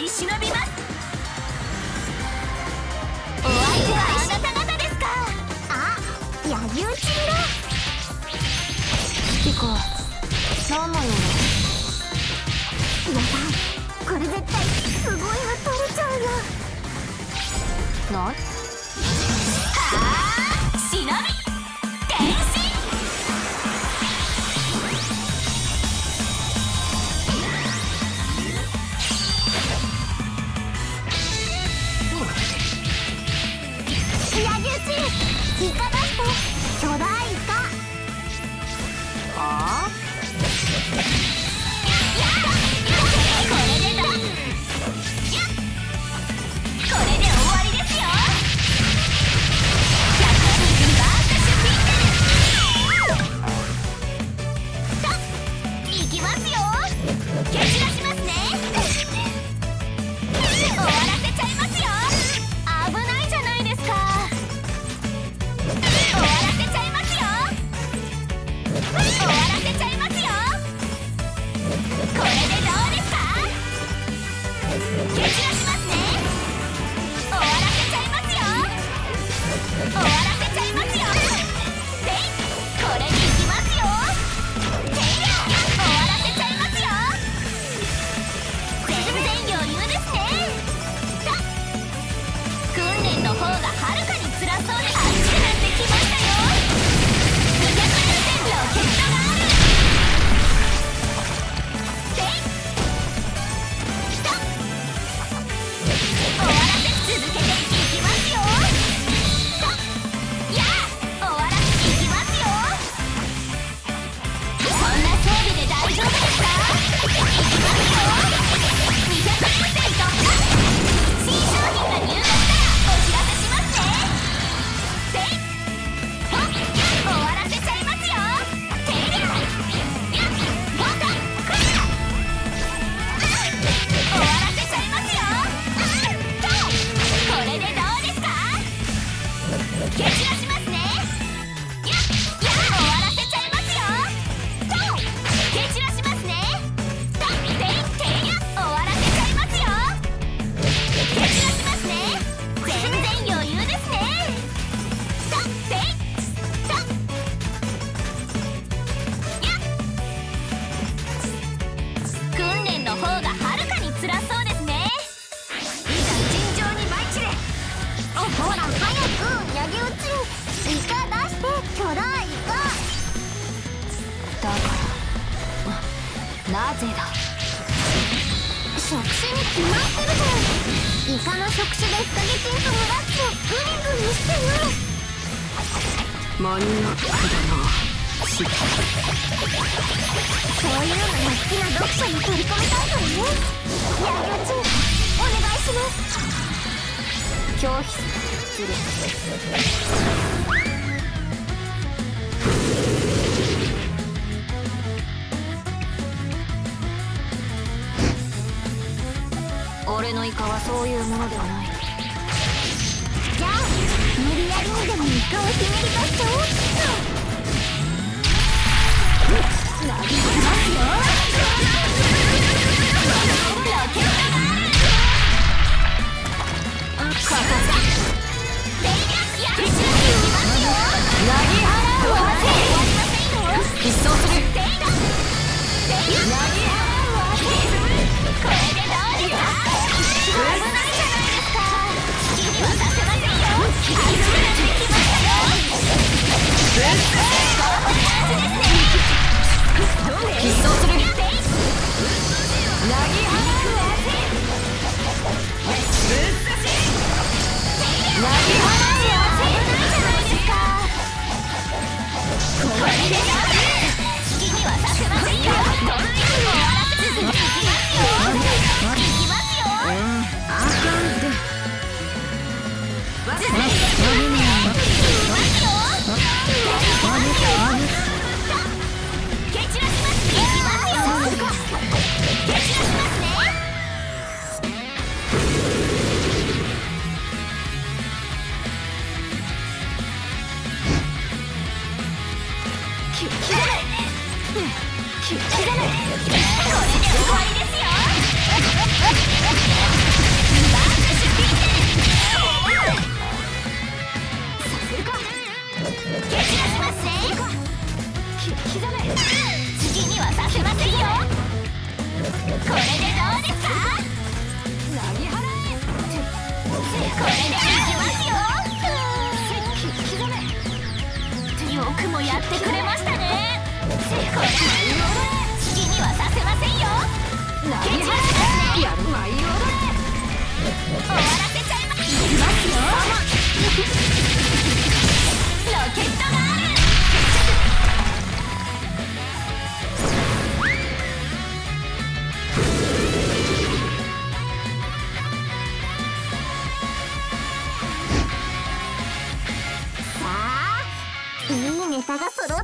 い忍びます。お相手はあなた方ですか？あ柳生ちんだキキコ何なのよ皆さんこれ絶対すごいの取れちゃうよ。ないかがして巨大なぜだ？触手に決まってるじゃイカの触手で日陰金とムラッチをグリグリしてるマニアックだなしっそういうのが好きな読者に取り込みたいからねヤギョチお願いします。拒否するのイカはそういうものではない。じゃあ無理やりにでもイカをひねり込ってくれましたね。せこれ好きにはさせませんよ。蹴散らしますね。やるわよ。終わらせちゃいます。いきますよ。ロケットガネタが揃っ